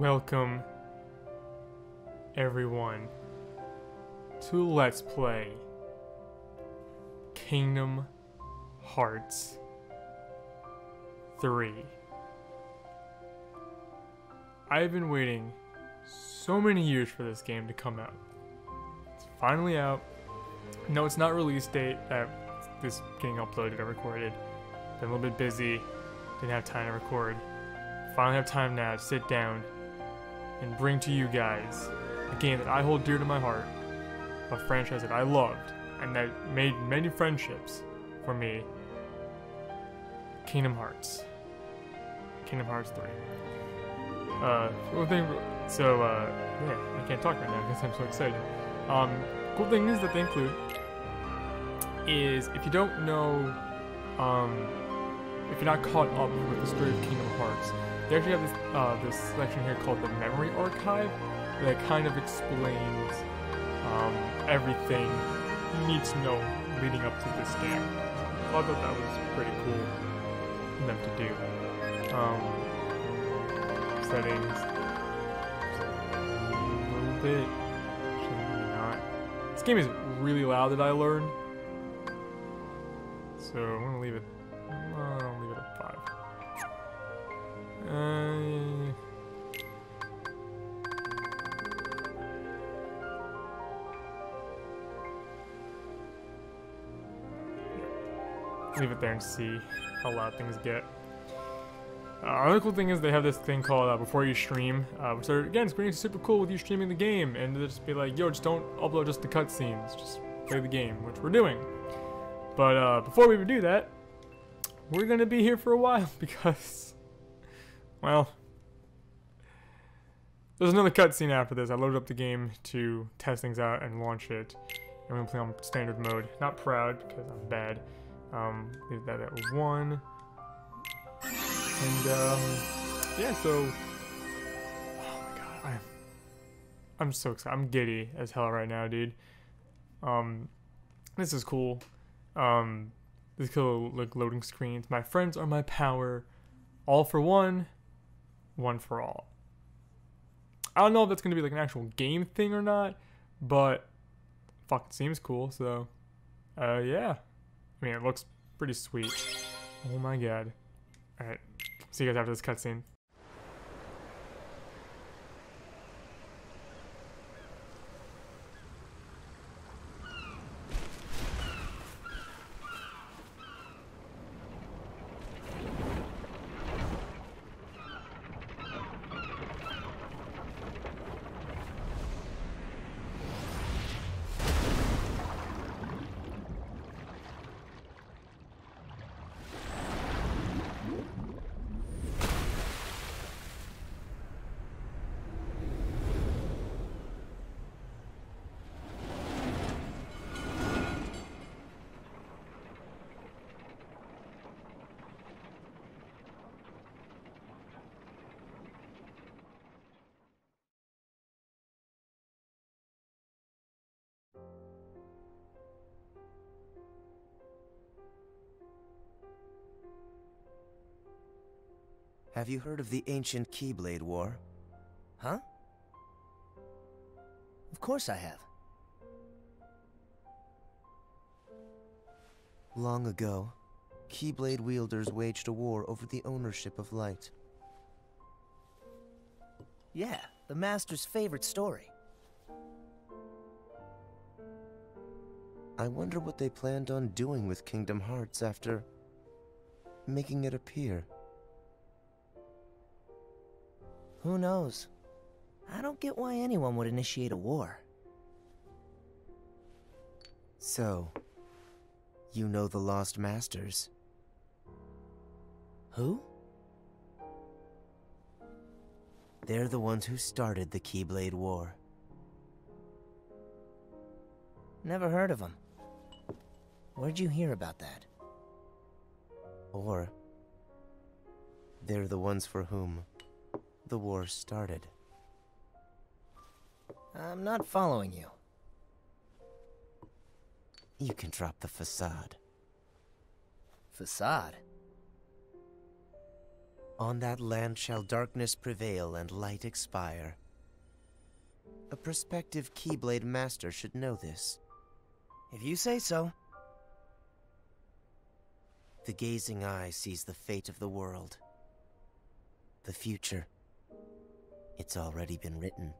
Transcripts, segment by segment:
welcome everyone to Let's Play Kingdom Hearts 3. I've been waiting so many years for this game to come out. It's finally out. No, it's not release date that this getting uploaded or recorded. Been a little bit busy, didn't have time to record. Finally have time now to sit down and bring to you guys a game that I hold dear to my heart, a franchise that I loved, and that made many friendships for me. Kingdom Hearts. Kingdom Hearts 3. Uh, cool thing, so, uh, yeah, I can't talk right now because I'm so excited. Um, cool thing is that they include is if you don't know, um, if you're not caught up with the story of Kingdom Hearts, they actually have this uh, this section here called the Memory Archive that kind of explains um, everything you need to know leading up to this game. I thought that was pretty cool for them to do. Um, settings, a little bit, actually not. This game is really loud that I learned, so I'm gonna leave it. I'll leave it at five. Leave it there and see how loud things get. Uh, another cool thing is they have this thing called uh, before you stream, uh, which again it's super cool with you streaming the game, and they'll just be like, yo, just don't upload just the cutscenes, just play the game, which we're doing. But uh, before we do that, we're gonna be here for a while because, well, there's another cutscene after this. I loaded up the game to test things out and launch it. I'm gonna play on standard mode. Not proud because I'm bad. Um, leave that at one. And um, yeah, so oh my god, I'm I'm so excited. I'm giddy as hell right now, dude. Um, this is cool. Um, this cool like loading screens. My friends are my power. All for one, one for all. I don't know if that's gonna be like an actual game thing or not, but fucking seems cool. So, uh, yeah. I mean, it looks pretty sweet. Oh my god. All right. See you guys after this cutscene. Have you heard of the ancient Keyblade War? Huh? Of course I have. Long ago, Keyblade wielders waged a war over the ownership of light. Yeah, the Master's favorite story. I wonder what they planned on doing with Kingdom Hearts after making it appear. Who knows? I don't get why anyone would initiate a war. So, you know the Lost Masters? Who? They're the ones who started the Keyblade War. Never heard of them. Where'd you hear about that? Or, they're the ones for whom the war started. I'm not following you. You can drop the facade. Facade? On that land shall darkness prevail and light expire. A prospective Keyblade master should know this. If you say so. The gazing eye sees the fate of the world. The future. It's already been written.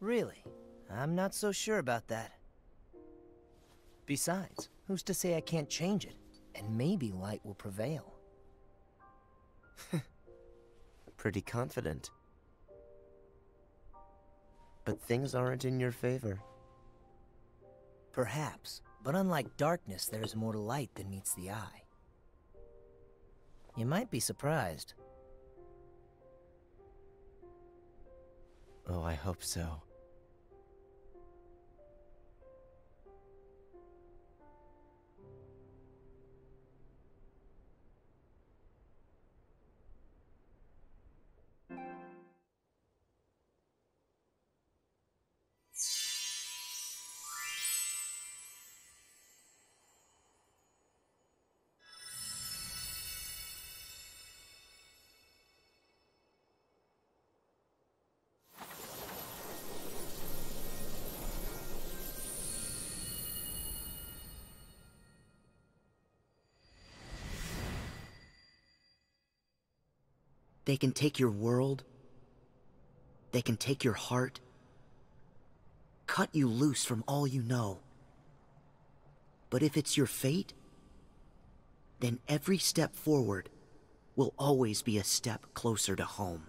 Really? I'm not so sure about that. Besides, who's to say I can't change it? And maybe light will prevail. Pretty confident. But things aren't in your favor. Perhaps, but unlike darkness, there is more to light than meets the eye. You might be surprised. Oh, I hope so. They can take your world. They can take your heart. Cut you loose from all you know. But if it's your fate, then every step forward will always be a step closer to home.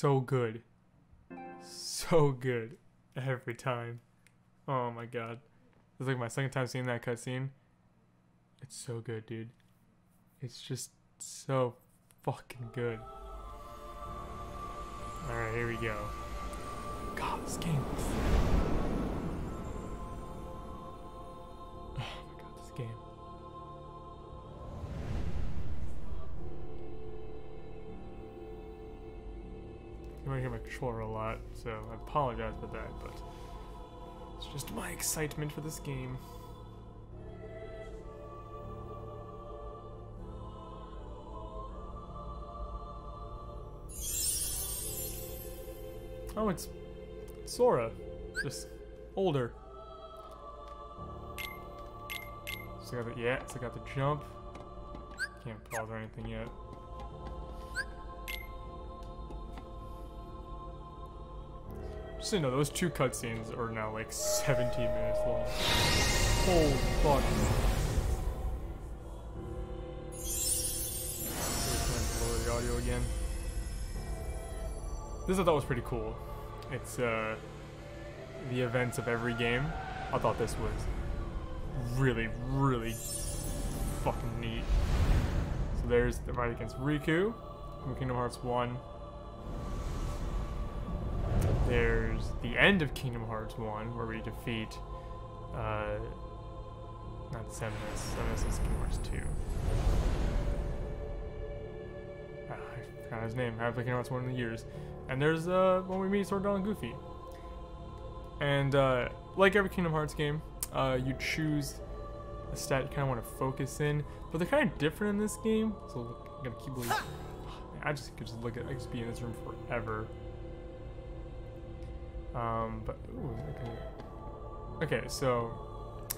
So good. So good. Every time. Oh my god. It's like my second time seeing that cutscene. It's so good, dude. It's just so fucking good. Alright, here we go. God, this game. Oh my god, this game. You might hear my controller a lot, so I apologize for that, but it's just my excitement for this game. Oh, it's Sora, just older. So got the yeah, so got the jump. Can't pause or anything yet. You those two cutscenes are now like 17 minutes long. Holy fuck. Lower the audio again. This I thought was pretty cool. It's uh, the events of every game. I thought this was really, really fucking neat. So there's the fight against Riku from Kingdom Hearts 1. There's the end of Kingdom Hearts 1, where we defeat, uh, not Xemnas, Xemnas is Kingdom Hearts 2. Ah, I forgot his name, I haven't played Kingdom Hearts 1 in the years. And there's, uh, when we meet Sword and Goofy. And, uh, like every Kingdom Hearts game, uh, you choose a stat you kind of want to focus in, but they're kind of different in this game, so I'm gonna keep looking. I just could just look at, I could just be in this room forever. Um, but ooh, okay. Okay, so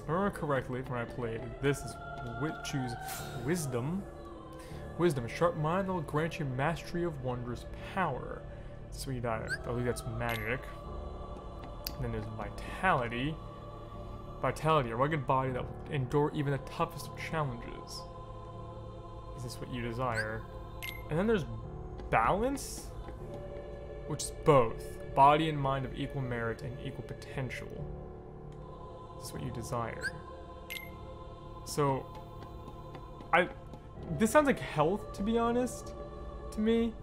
remember correctly when I played, this is choose wisdom. Wisdom, a sharp mind that will grant you mastery of wondrous power. Sweet eye. I believe that's magic. And then there's vitality. Vitality, a rugged body that will endure even the toughest of challenges. Is this what you desire? And then there's balance, which is both body and mind of equal merit and equal potential. This is what you desire. So, I. This sounds like health, to be honest, to me.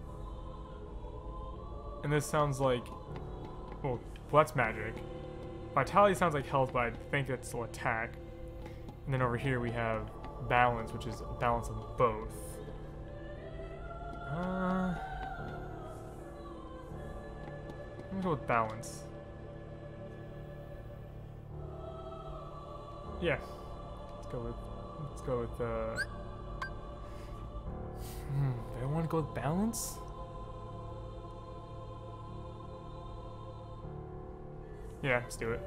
And this sounds like. Well, well that's magic. Vitality sounds like health, but I think that's still attack. And then over here we have balance, which is a balance of both. Uh, Go with balance. Yeah. Let's go with. Let's go with. Uh, hmm. Do I want to go with balance? Yeah, let's do it.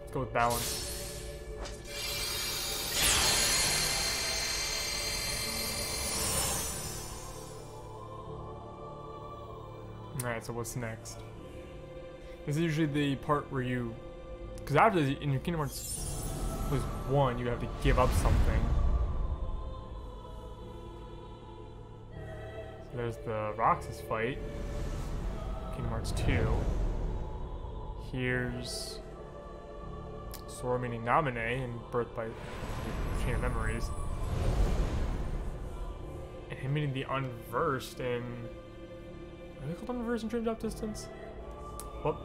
Let's go with balance. Alright, so what's next? This is usually the part where you... Because after the, in your Kingdom Hearts was 1, you have to give up something. So there's the Roxas fight. Kingdom Hearts 2. Here's Sora meeting Namine in Birth by Chain of Memories. And him meeting the Unversed in. Are they called Unversed in Dream Drop Distance? What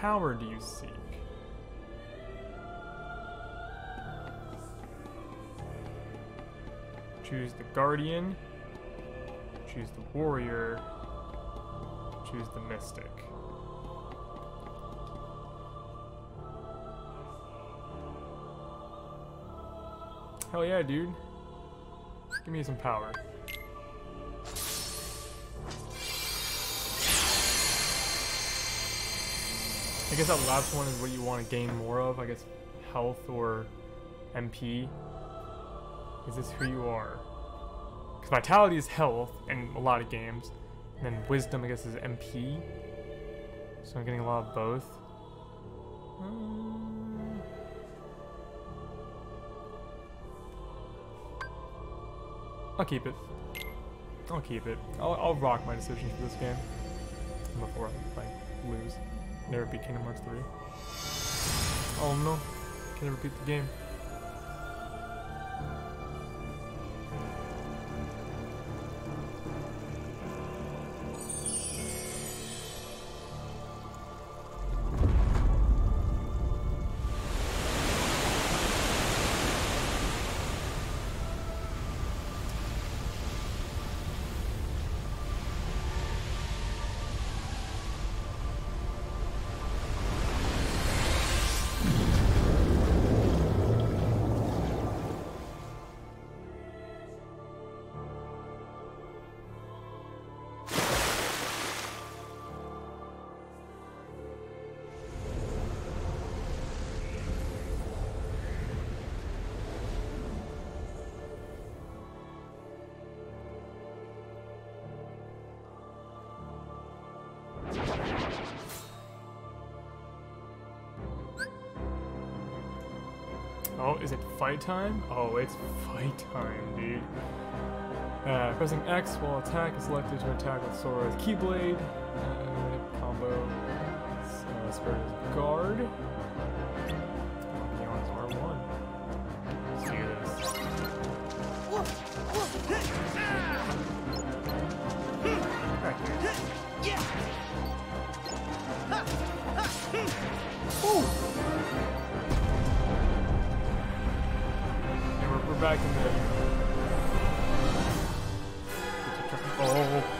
power do you seek? Choose the Guardian. Choose the Warrior. Choose the Mystic. Hell yeah, dude. Give me some power. I guess that last one is what you want to gain more of. I guess health or MP. Is this who you are? Because vitality is health in a lot of games. And then wisdom, I guess, is MP. So I'm getting a lot of both. Um, I'll keep it. I'll keep it. I'll, I'll rock my decisions for this game. Before I like, lose. Never beat Kingdom Hearts 3. Oh no. Can never beat the game. Fight time? Oh, it's fight time, dude. Uh, pressing X while attack is selected to attack with Sora's Keyblade. Uh, combo. Uh, Spirit Guard. Beyond's R1. Let's do this. Back in the. Oh.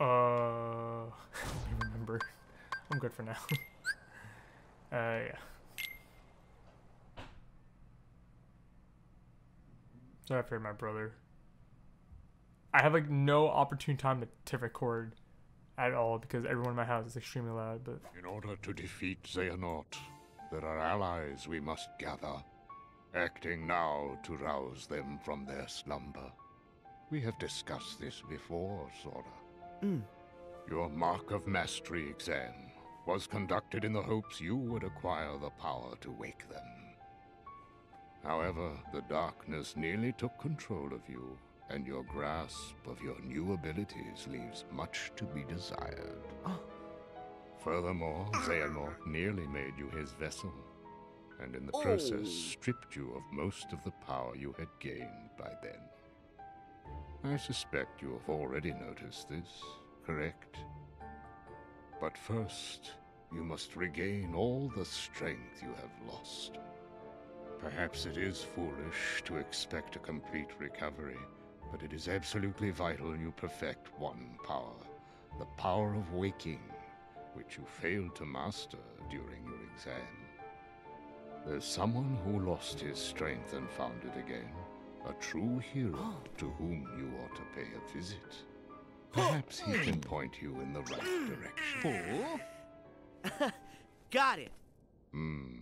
Uh, I don't remember. I'm good for now. uh, yeah. Sorry for my brother. I have like no opportune time to, to record at all because everyone in my house is extremely loud. But In order to defeat Xehanort, there are allies we must gather, acting now to rouse them from their slumber. We have discussed this before, Sora. Mm. Your Mark of Mastery exam was conducted in the hopes you would acquire the power to wake them. However, the darkness nearly took control of you, and your grasp of your new abilities leaves much to be desired. Oh. Furthermore, Xehanort nearly made you his vessel. and in the oh. process Oh. stripped you of most of the power you had gained by then. I suspect you have already noticed this, correct? But first, you must regain all the strength you have lost. Perhaps it is foolish to expect a complete recovery, but it is absolutely vital you perfect one power the power of waking, which you failed to master during your exam. There's someone who lost his strength and found it again, a true hero to whom you ought to pay a visit. Perhaps he can point you in the right direction. Got it. Hmm.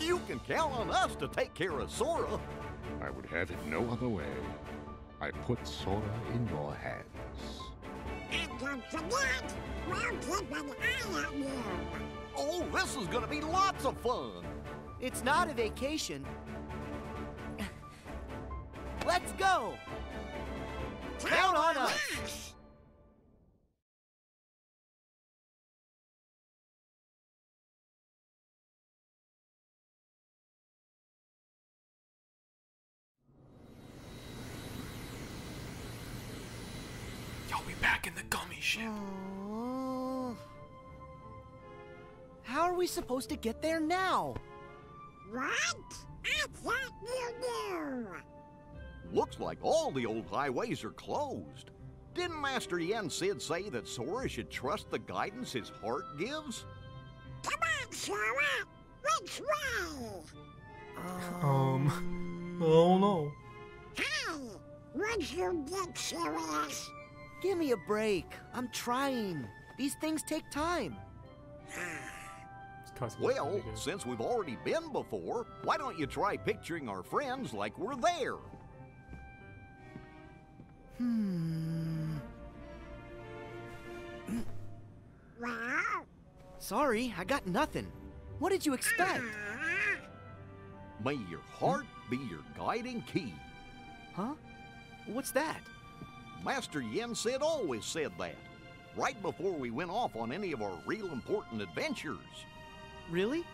You can count on us to take care of Sora. I would have it no other way. I put Sora in your hands. Don't forget, we'll keep an eye on you. Oh, this is gonna be lots of fun. It's not a vacation. Let's go! Count on us! Yo, ship. Oh. How are we supposed to get there now? What? I thought you knew. Looks like all the old highways are closed. Didn't Master Yen Sid say that Sora should trust the guidance his heart gives? Come on, Sora. Which way? Um, oh no. Hey, would you get serious? Give me a break. I'm trying. These things take time. Well, since we've already been before, why don't you try picturing our friends like we're there? Hmm. Well, Sorry, I got nothing. What did you expect? May your heart be your guiding key. Huh? What's that? Master Yen Sid always said that, right before we went off on any of our real important adventures. Really?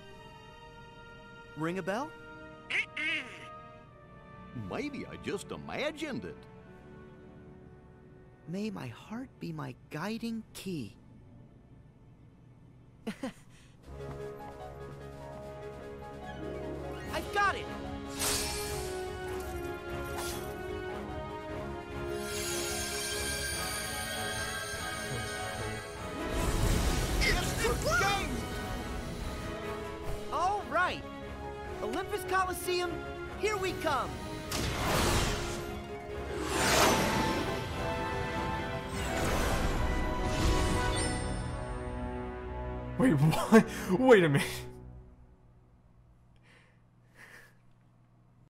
Ring a bell? Maybe I just imagined it. May my heart be my guiding key. I've got it! Olympus Coliseum, here we come! Wait, what? Wait a minute.